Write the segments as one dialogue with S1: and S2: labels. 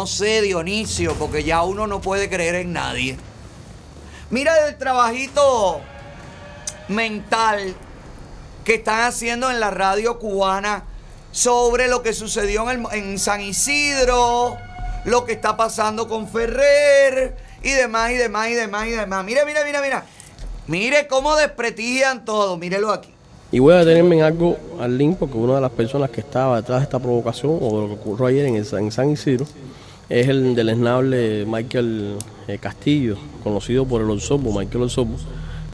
S1: No sé, Dionisio, porque ya uno no puede creer en nadie. Mira el trabajito mental que están haciendo en la radio cubana sobre lo que sucedió en, San Isidro, lo que está pasando con Ferrer y demás, y demás, y demás, y demás. Mira, mira, mira, mira. Mire cómo desprestigian todo. Mírelo aquí.
S2: Y voy a detenerme en algo al link porque una de las personas que estaba detrás de esta provocación o de lo que ocurrió ayer en San Isidro es el deleznable Michael eh, Castillo, conocido por el Orsobo, Michael Orsobo,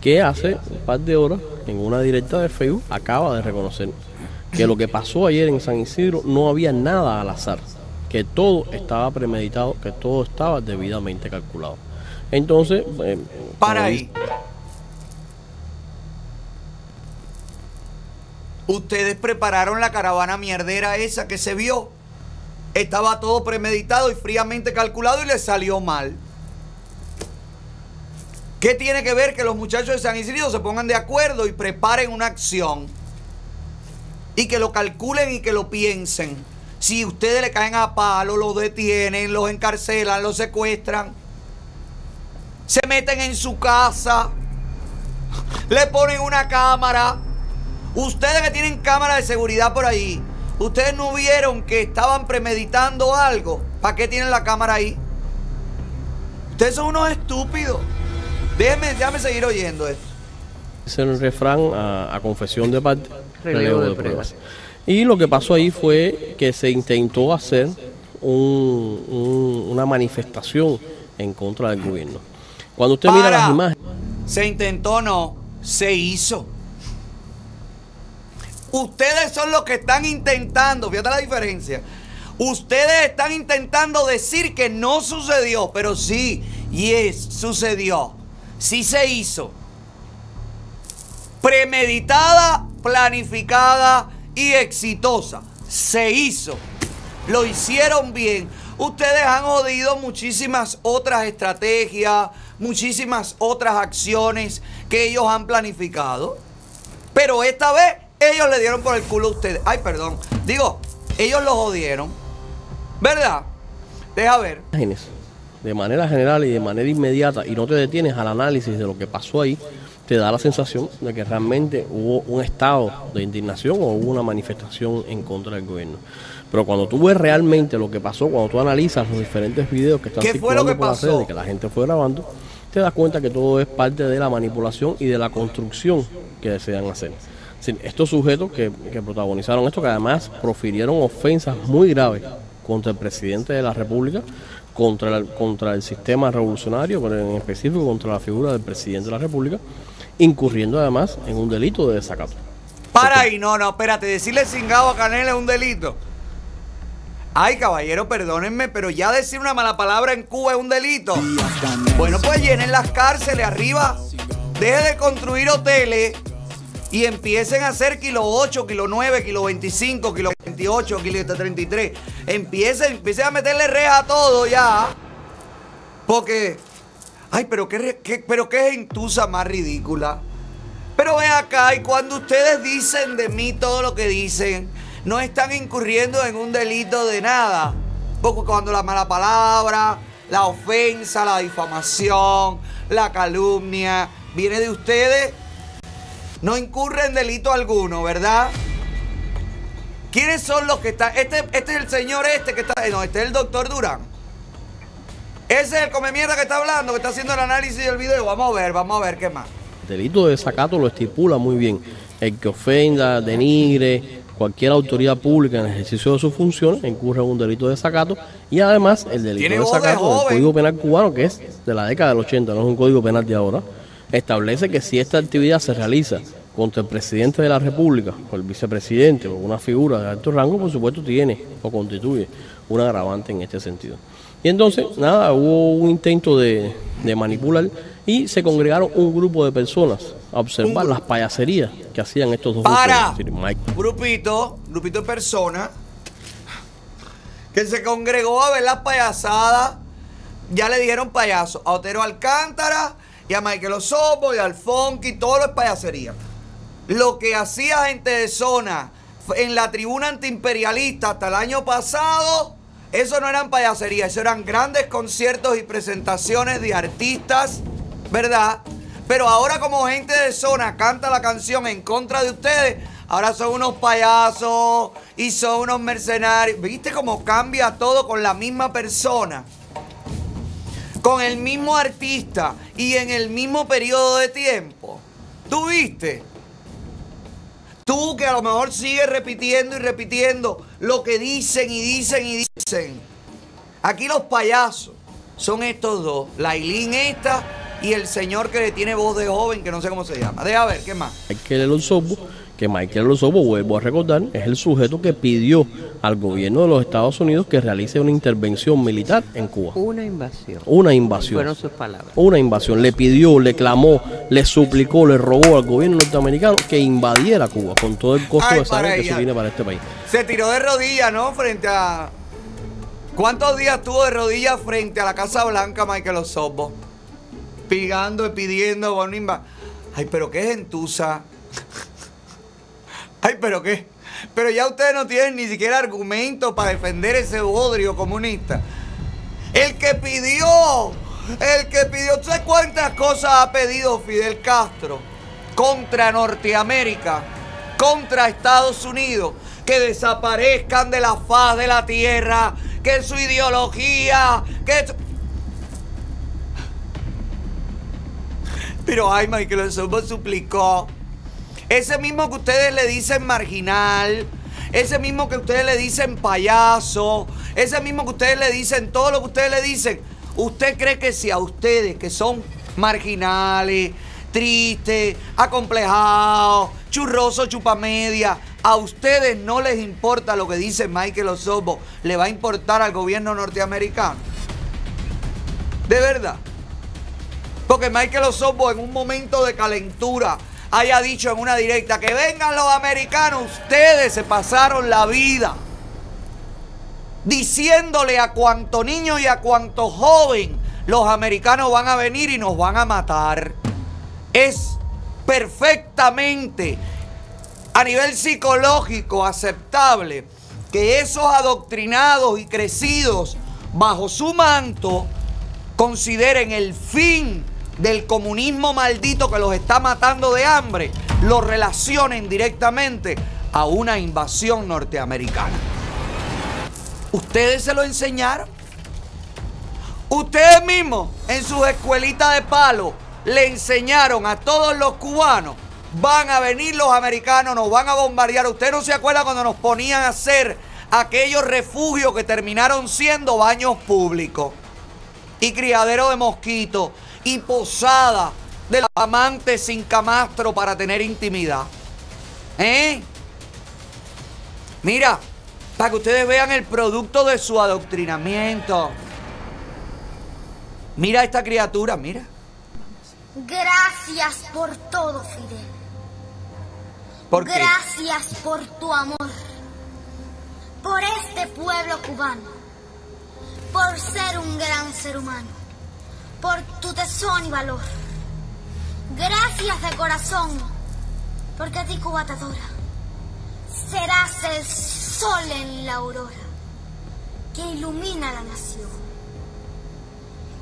S2: que hace un par de horas en una directa de Facebook acaba de reconocer que lo que pasó ayer en San Isidro no había nada al azar, que todo estaba premeditado, que todo estaba debidamente calculado. Entonces, eh,
S1: Para ahí. Ustedes prepararon la caravana mierdera esa que se vio. Estaba todo premeditado y fríamente calculado y le salió mal. ¿Qué tiene que ver que los muchachos de San Isidro se pongan de acuerdo y preparen una acción? Y que lo calculen y que lo piensen. Si ustedes le caen a palo, los detienen, los encarcelan, los secuestran, se meten en su casa, le ponen una cámara. Ustedes que tienen cámara de seguridad por ahí, ustedes no vieron que estaban premeditando algo. ¿Para qué tienen la cámara ahí? Ustedes son unos estúpidos. Déjenme, déjame seguir oyendo esto.
S2: Dice el refrán a, a confesión de parte,
S3: Relevo de pruebas.
S2: Y lo que pasó ahí fue que se intentó hacer un- un- una manifestación en contra del gobierno. Cuando usted mira las imágenes,
S1: Se intentó, no, se hizo. Ustedes son los que están intentando, fíjate la diferencia. Ustedes están intentando decir que no sucedió, pero sí, yes, sucedió. Sí se hizo. Premeditada, planificada y exitosa. Se hizo. Lo hicieron bien. Ustedes han jodido muchísimas otras estrategias, muchísimas otras acciones que ellos han planificado. Pero esta vez ellos le dieron por el culo a ustedes. Ay, perdón. Digo, ellos lo jodieron. ¿Verdad? Deja ver.
S2: de manera general y de manera inmediata, y no te detienes al análisis de lo que pasó ahí, te da la sensación de que realmente hubo un estado de indignación o hubo una manifestación en contra del gobierno. Pero cuando tú ves realmente lo que pasó, cuando tú analizas los diferentes videos que están
S1: ¿Qué fue lo
S2: circulando
S1: que
S2: por las
S1: pasó?
S2: redes, que la gente fue grabando, te das cuenta que todo es parte de la manipulación y de la construcción que desean hacer. Estos sujetos que, protagonizaron esto, que además profirieron ofensas muy graves contra el presidente de la República, contra el, contra el sistema revolucionario, pero en específico contra la figura del presidente de la República, incurriendo además en un delito de desacato.
S1: Para ahí, no, no, espérate, decirle cingado a Canela es un delito. Ay, caballero, perdónenme, pero ya decir una mala palabra en Cuba es un delito. Bueno, pues llenen las cárceles arriba. Deje de construir hoteles y empiecen a hacer kilo 8, kilo 9, kilo 25, kilo 28, kilo 33. Empiecen, empiecen a meterle reja a todo ya. Porque, ay, pero qué, qué- pero qué gentuza más ridícula. Pero ven acá, y cuando ustedes dicen de mí todo lo que dicen, no están incurriendo en un delito de nada. Porque cuando la mala palabra, la ofensa, la difamación, la calumnia viene de ustedes, no incurre en delito alguno, ¿verdad? ¿Quiénes son los que están? Este, este es el señor este que está. No, este es el doctor Durán. Ese es el come mierda que está hablando, que está haciendo el análisis del video. Vamos a ver, vamos a ver qué más.
S2: El delito de desacato lo estipula muy bien. El que ofenda, denigre, cualquier autoridad pública en el ejercicio de sus funciones incurre en un delito de desacato y además el delito de desacato del. Código Penal cubano, que es de la década del 80, no es un código penal de ahora, establece que si esta actividad se realiza contra el presidente de la República o el vicepresidente o una figura de alto rango, por supuesto tiene o constituye un agravante en este sentido. Y entonces, nada, hubo un intento de, de manipular y se congregaron un grupo de personas a observar las payaserías que hacían estos dos
S1: Para.
S2: grupos, es
S1: grupito, grupito de personas que se congregó a ver las payasadas. Ya le dijeron payaso a Otero Alcántara y a Michael Osobo y al Funky, todo lo es payasería. Lo que hacía gente de zona en la tribuna antiimperialista hasta el año pasado eso no eran payaserías, eso eran grandes conciertos y presentaciones de artistas, ¿verdad? Pero ahora como gente de zona canta la canción en contra de ustedes, ahora son unos payasos y son unos mercenarios. ¿Viste cómo cambia todo con la misma persona? Con el mismo artista y en el mismo periodo de tiempo. ¿Tú viste? Tú que a lo mejor sigues repitiendo y repitiendo lo que dicen y dicen y dicen. Aquí los payasos son estos dos. La esta y el señor que le tiene voz de joven, que no sé cómo se llama. Deja ver, ¿qué más?
S2: Michael Elosobo, que Michael Elosobo, vuelvo a recordar, es el sujeto que pidió al gobierno de los Estados Unidos que realice una intervención militar en Cuba.
S3: Una invasión.
S2: Una invasión.
S3: Fueron sus palabras.
S2: Una invasión. Le pidió, le clamó, le suplicó, le robó al gobierno norteamericano que invadiera Cuba con todo el costo
S1: Ay,
S2: de sangre
S1: para
S2: que eso tiene para este país.
S1: Se tiró de rodillas, ¿no? Frente a. ¿Cuántos días estuvo de rodillas frente a la Casa Blanca Michael Osorbo? Pigando y pidiendo inva- Ay, pero qué gentuza. Ay, pero qué. Pero ya ustedes no tienen ni siquiera argumento para defender ese bodrio comunista. El que pidió, el que pidió, ¿tú sabes cuántas cosas ha pedido Fidel Castro contra Norteamérica, contra Estados Unidos? Que desaparezcan de la faz de la tierra, que su ideología, que... Pero ay, Osorbo suplicó. Ese mismo que ustedes le dicen marginal, ese mismo que ustedes le dicen payaso, ese mismo que ustedes le dicen todo lo que ustedes le dicen, ¿usted cree que si a ustedes que son marginales, tristes, acomplejados, churrosos, chupamedia, a ustedes no les importa lo que dice Michael Osorbo, le va a importar al gobierno norteamericano? De verdad. Porque Michael Osorbo en un momento de calentura haya dicho en una directa que vengan los americanos, ustedes se pasaron la vida diciéndole a cuanto niño y a cuanto joven los americanos van a venir y nos van a matar. Es perfectamente a nivel psicológico aceptable que esos adoctrinados y crecidos bajo su manto consideren el fin del comunismo maldito que los está matando de hambre, lo relacionen directamente a una invasión norteamericana. ¿Ustedes se lo enseñaron? Ustedes mismos en sus escuelitas de palo le enseñaron a todos los cubanos, van a venir los americanos, nos van a bombardear. ¿Usted no se acuerda cuando nos ponían a hacer aquellos refugios que terminaron siendo baños públicos? y criadero de mosquitos y posada de los amantes sin camastro para tener intimidad. ¿Eh? Mira, para que ustedes vean el producto de su adoctrinamiento. Mira esta criatura, mira.
S4: Gracias por todo, Fidel.
S1: ¿Por qué?
S4: Gracias por tu amor. Por este pueblo cubano. Por ser un gran ser humano. Por tu tesón y valor. Gracias de corazón. Porque a ti Cuba te adora. Serás el sol en la aurora que ilumina la nación.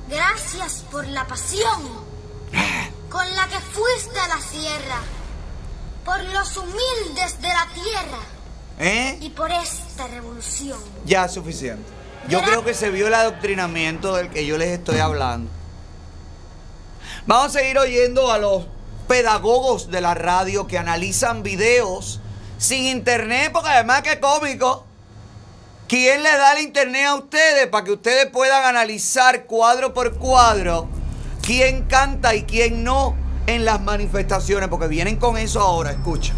S4: Gracias por la pasión con la que fuiste a la sierra, por los humildes de la tierra
S1: ¿Eh?
S4: y por esta revolución.
S1: Ya es suficiente. Yo
S4: Gra-
S1: creo que se vio el adoctrinamiento del que yo les estoy hablando. Vamos a seguir oyendo a los pedagogos de la radio que analizan videos sin internet, porque además que cómico. ¿Quién les da el internet a ustedes para que ustedes puedan analizar cuadro por cuadro quién canta y quién no en las manifestaciones? Porque vienen con eso ahora, escucha.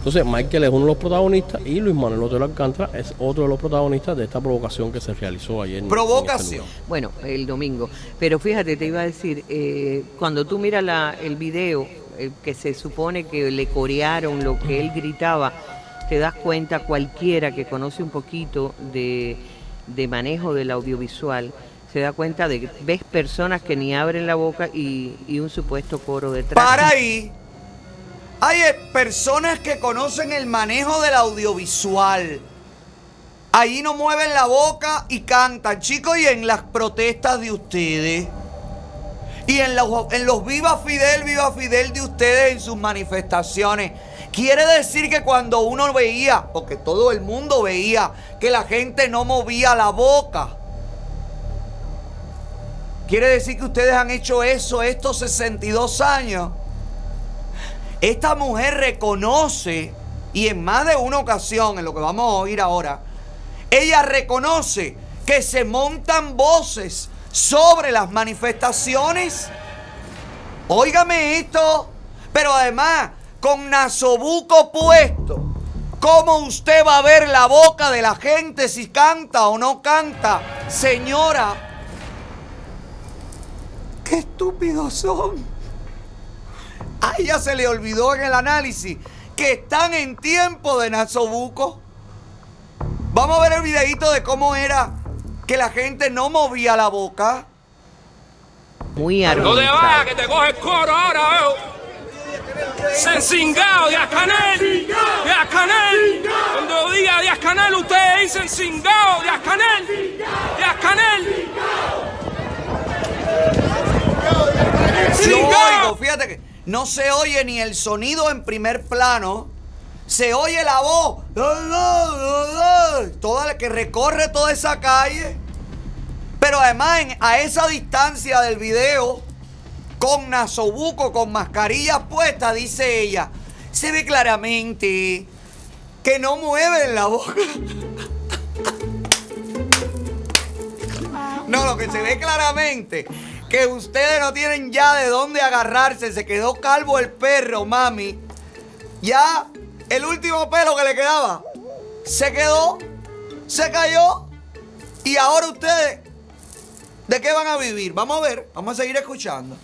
S2: Entonces, Michael es uno de los protagonistas y Luis Manuel Otero Alcántara es otro de los protagonistas de esta provocación que se realizó ayer. en- en este
S1: Provocación.
S3: Bueno, el domingo. Pero fíjate, te iba a decir, eh, cuando tú miras la- el video, el que se supone que le corearon lo que él gritaba, te das cuenta cualquiera que conoce un poquito de, de manejo del audiovisual, se da cuenta de que ves personas que ni abren la boca y, y un supuesto coro detrás.
S1: Para ahí. Hay personas que conocen el manejo del audiovisual. Ahí no mueven la boca y cantan, chicos, y en las protestas de ustedes. Y en los, en los Viva Fidel, Viva Fidel de ustedes en sus manifestaciones. Quiere decir que cuando uno veía, porque todo el mundo veía, que la gente no movía la boca. Quiere decir que ustedes han hecho eso estos 62 años. Esta mujer reconoce, y en más de una ocasión, en lo que vamos a oír ahora, ella reconoce que se montan voces sobre las manifestaciones. Óigame esto, pero además con nasobuco puesto. ¿Cómo usted va a ver la boca de la gente si canta o no canta? Señora, qué estúpidos son. Ella se le olvidó en el análisis que están en tiempo de nasobuco. Vamos a ver el videito de cómo era que la gente no movía la boca.
S3: Muy
S5: No te vayas, que te coge el coro ahora, veo. Sensingao, Díaz Canel, Díaz Canel. Cuando diga Díaz Canel, ustedes dicen Singao, Díaz Canel, Díaz Canel.
S1: Yo oigo, fíjate que no se oye ni el sonido en primer plano. Se oye la voz. Toda la que recorre toda esa calle. Pero además a esa distancia del video, con nasobuco, con mascarillas puestas, dice ella, se ve claramente que no mueven la boca. No, lo que se ve claramente, que ustedes no tienen ya de dónde agarrarse. Se quedó calvo el perro, mami. Ya el último pelo que le quedaba se quedó, se cayó. Y ahora ustedes, ¿de qué van a vivir? Vamos a ver, vamos a seguir escuchando.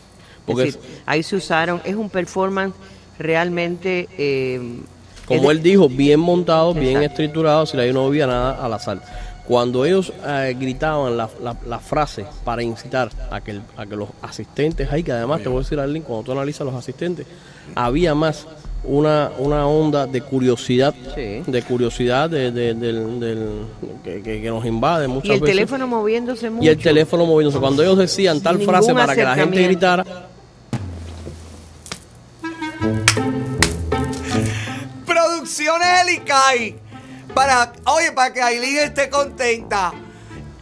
S2: Porque
S3: Es decir, ahí se usaron, es un performance realmente... eh,
S2: Como él dijo, bien montado, bien estructurado, si ahí no había nada al azar. Cuando ellos eh, gritaban la, la- la frase para incitar a que, el- a que los asistentes ahí, que además te voy a decir, Arlene, cuando tú analizas los asistentes, había más una, una onda de curiosidad,
S3: Sí.
S2: de curiosidad de, de- del, del- que, que- que nos invade muchas
S3: Y el
S2: veces.
S3: teléfono moviéndose mucho.
S2: y el teléfono moviéndose. Cuando ellos decían tal frase para que la gente gritara,
S1: Producciones Helicay. Para, oye, para que Aileen esté contenta.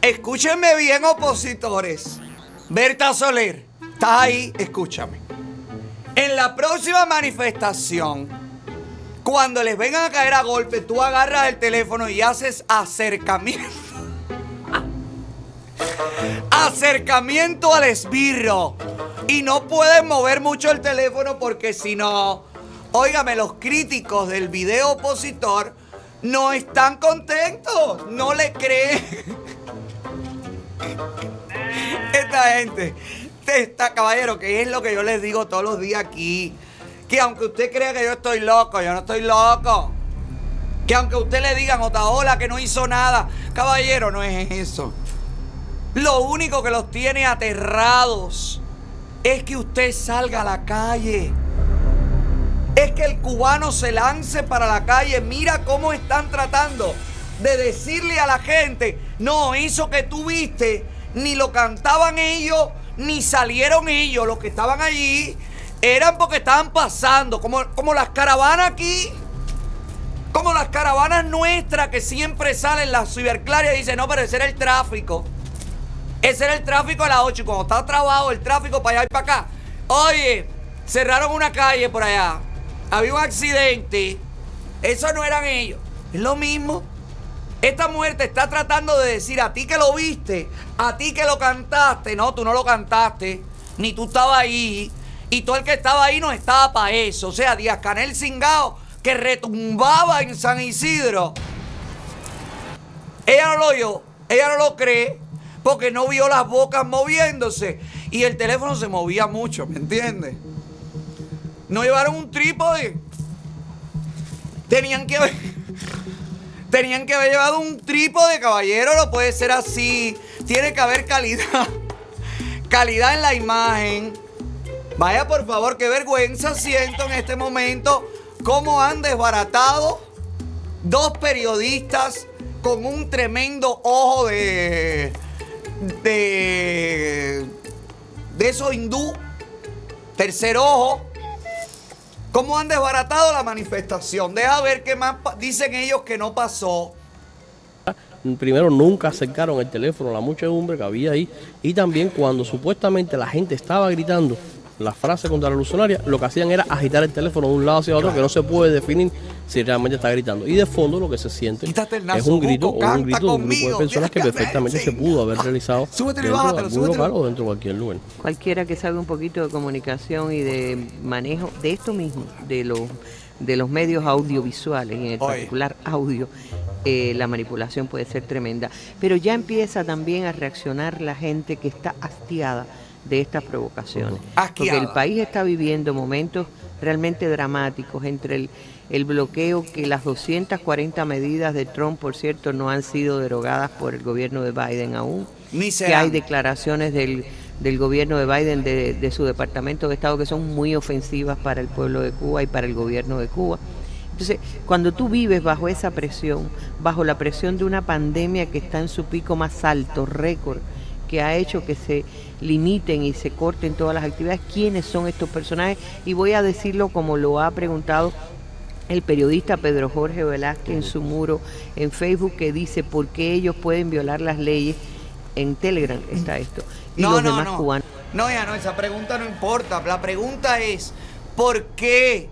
S1: Escúchenme bien, opositores. Berta Soler, estás ahí, escúchame. En la próxima manifestación, cuando les vengan a caer a golpe, tú agarras el teléfono y haces acercamiento. acercamiento al esbirro. Y no pueden mover mucho el teléfono porque si no, óigame, los críticos del video opositor no están contentos, no le creen. Esta gente, esta caballero, que es lo que yo les digo todos los días aquí, que aunque usted crea que yo estoy loco, yo no estoy loco. Que aunque usted le digan Otaola que no hizo nada, caballero, no es eso. Lo único que los tiene aterrados es que usted salga a la calle. Es que el cubano se lance para la calle. Mira cómo están tratando de decirle a la gente, no, eso que tú viste, ni lo cantaban ellos, ni salieron ellos. Los que estaban allí eran porque estaban pasando, como, como las caravanas aquí. Como las caravanas nuestras que siempre salen las ciberclarias y dicen, no, pero ese era el tráfico. Ese era el tráfico a las 8 y cuando estaba trabado el tráfico para allá y para acá. Oye, cerraron una calle por allá. Había un accidente. Eso no eran ellos. Es lo mismo. Esta mujer te está tratando de decir a ti que lo viste, a ti que lo cantaste. No, tú no lo cantaste, ni tú estabas ahí. Y todo el que estaba ahí no estaba para eso. O sea, Díaz Canel Cingao, que retumbaba en San Isidro. Ella no lo oyó, ella no lo cree, porque no vio las bocas moviéndose. Y el teléfono se movía mucho, ¿me entiendes? No llevaron un trípode. Tenían que haber, tenían que haber llevado un trípode, caballero. No puede ser así. Tiene que haber calidad. Calidad en la imagen. Vaya, por favor, qué vergüenza siento en este momento cómo han desbaratado dos periodistas con un tremendo ojo de. de. de esos hindú, tercer ojo. ¿Cómo han desbaratado la manifestación? Deja ver qué más dicen ellos que no pasó.
S2: Primero, nunca acercaron el teléfono a la muchedumbre que había ahí. Y también cuando supuestamente la gente estaba gritando la frase contra la revolucionaria, lo que hacían era agitar el teléfono de un lado hacia otro, que no se puede definir si realmente está gritando. Y de fondo lo que se siente es un grito
S1: Buco,
S2: o un grito de un grupo de personas que perfectamente se pudo haber realizado
S1: Súbetelo
S2: dentro de
S1: bájatelo,
S2: algún
S1: súbetelo.
S2: local o dentro de cualquier lugar.
S3: Cualquiera que sabe un poquito de comunicación y de manejo de esto mismo, de los de los medios audiovisuales, y en el
S1: Oye.
S3: particular audio, eh, la manipulación puede ser tremenda. Pero ya empieza también a reaccionar la gente que está hastiada de estas provocaciones. Porque el país está viviendo momentos realmente dramáticos entre el, el bloqueo que las 240 medidas de Trump, por cierto, no han sido derogadas por el gobierno de Biden aún
S1: Ni
S3: que hay declaraciones del, del gobierno de Biden, de, de su Departamento de Estado, que son muy ofensivas para el pueblo de Cuba y para el gobierno de Cuba. Entonces, cuando tú vives bajo esa presión, bajo la presión de una pandemia que está en su pico más alto, récord, que ha hecho que se limiten y se corten todas las actividades, ¿quiénes son estos personajes? Y voy a decirlo como lo ha preguntado el periodista Pedro Jorge Velázquez en su muro en Facebook que dice por qué ellos pueden violar las leyes. En Telegram está esto. Y
S1: No,
S3: los
S1: no,
S3: demás
S1: no.
S3: cubanos.
S1: No, ya no, esa pregunta no importa. La pregunta es, ¿por qué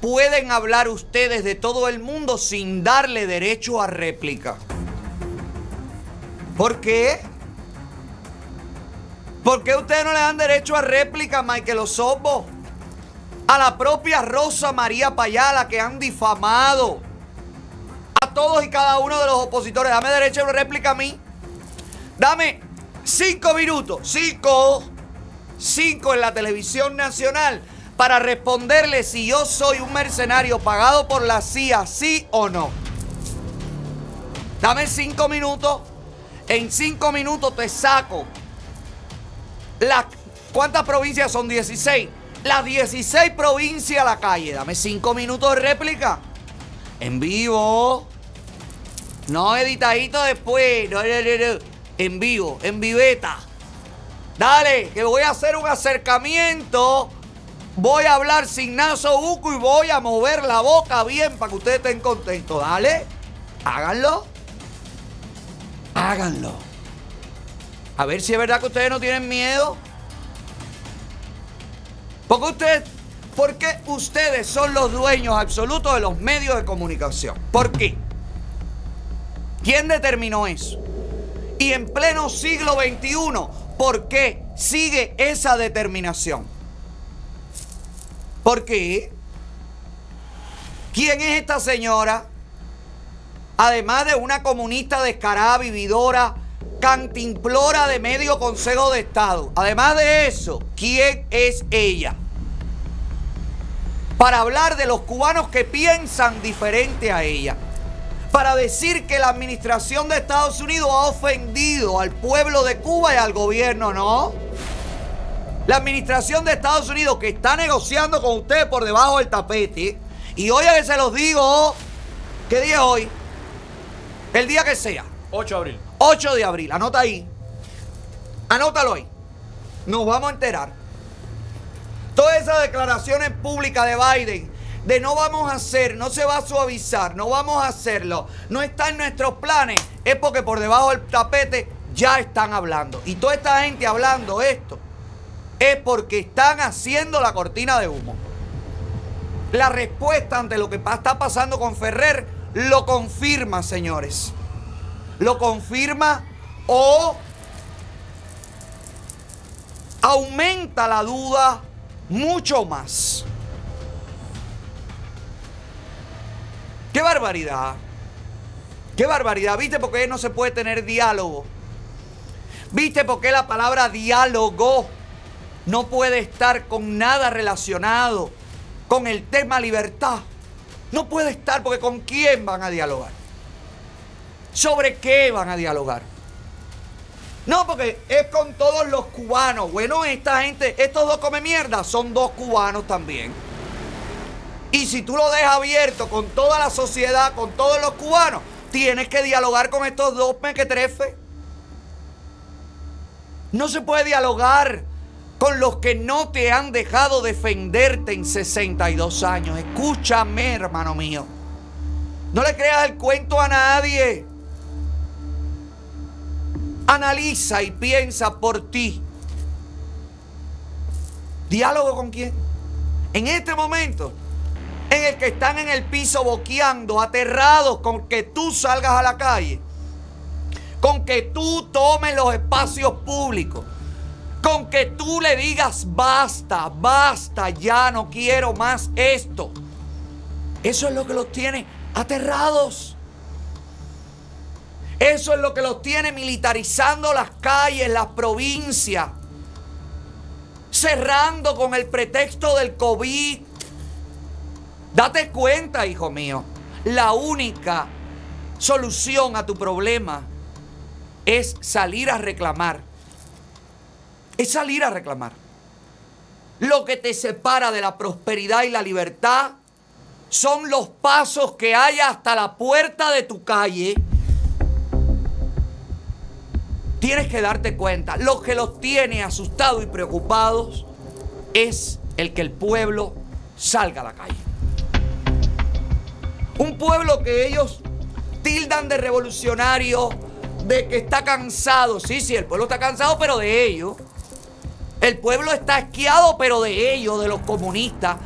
S1: pueden hablar ustedes de todo el mundo sin darle derecho a réplica? ¿Por qué? ¿Por qué ustedes no le dan derecho a réplica, Michael Osorbo? A la propia Rosa María Payala que han difamado a todos y cada uno de los opositores. Dame derecho a réplica a mí. Dame cinco minutos, cinco, cinco en la televisión nacional para responderle si yo soy un mercenario pagado por la CIA, sí o no. Dame cinco minutos. En cinco minutos te saco. ¿Cuántas provincias son? 16. Las 16 provincias a la calle. Dame cinco minutos de réplica. En vivo. No editadito después. No. En vivo, en viveta. Dale, que voy a hacer un acercamiento. Voy a hablar sin naso buco y voy a mover la boca bien para que ustedes estén contentos. Dale, háganlo. Háganlo. A ver si es verdad que ustedes no tienen miedo. Porque ustedes, porque ustedes son los dueños absolutos de los medios de comunicación. ¿Por qué? ¿Quién determinó eso? Y en pleno siglo XXI, ¿por qué sigue esa determinación? ¿Por qué? ¿Quién es esta señora? Además de una comunista descarada, vividora, cantimplora de medio consejo de Estado. Además de eso, ¿quién es ella? Para hablar de los cubanos que piensan diferente a ella para decir que la administración de Estados Unidos ha ofendido al pueblo de Cuba y al gobierno, ¿no? La administración de Estados Unidos que está negociando con ustedes por debajo del tapete. Y hoy que se los digo, ¿qué día es hoy? El día que sea.
S5: 8 de abril.
S1: 8 de abril, anota ahí. Anótalo ahí. Nos vamos a enterar. Todas esas declaraciones públicas de Biden de no vamos a hacer, no se va a suavizar, no vamos a hacerlo, no está en nuestros planes, es porque por debajo del tapete ya están hablando. Y toda esta gente hablando esto es porque están haciendo la cortina de humo. La respuesta ante lo que está pasando con Ferrer lo confirma, señores. Lo confirma o aumenta la duda mucho más. ¡Qué barbaridad! ¡Qué barbaridad! ¿Viste por qué no se puede tener diálogo? ¿Viste por qué la palabra diálogo no puede estar con nada relacionado con el tema libertad? No puede estar porque ¿con quién van a dialogar? ¿Sobre qué van a dialogar? No, porque es con todos los cubanos. Bueno, esta gente, estos dos come mierda, son dos cubanos también. Y si tú lo dejas abierto con toda la sociedad, con todos los cubanos, tienes que dialogar con estos dos mequetrefes. No se puede dialogar con los que no te han dejado defenderte en 62 años. Escúchame, hermano mío. No le creas el cuento a nadie. Analiza y piensa por ti. ¿Diálogo con quién? En este momento en el que están en el piso boqueando, aterrados con que tú salgas a la calle, con que tú tomes los espacios públicos, con que tú le digas basta, basta, ya no quiero más esto. Eso es lo que los tiene aterrados. Eso es lo que los tiene militarizando las calles, las provincias, cerrando con el pretexto del COVID. Date cuenta, hijo mío, la única solución a tu problema es salir a reclamar. Es salir a reclamar. Lo que te separa de la prosperidad y la libertad son los pasos que hay hasta la puerta de tu calle. Tienes que darte cuenta, lo que los tiene asustados y preocupados es el que el pueblo salga a la calle. Un pueblo que ellos tildan de revolucionario, de que está cansado. Sí, sí, el pueblo está cansado, pero de ellos. El pueblo está esquiado, pero de ellos, de los comunistas.